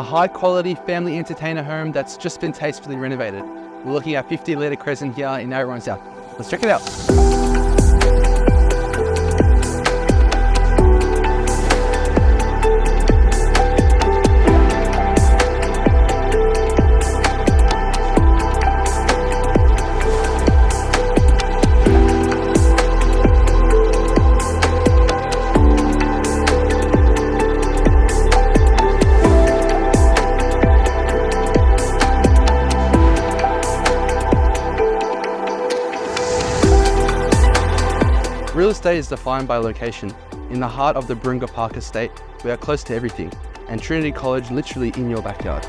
a high quality family entertainer home that's just been tastefully renovated. We're looking at 50 Elida Crescent here in Narre South. Let's check it out. Real estate is defined by location. In the heart of the Brunga Park estate, we are close to everything, and Trinity College literally in your backyard.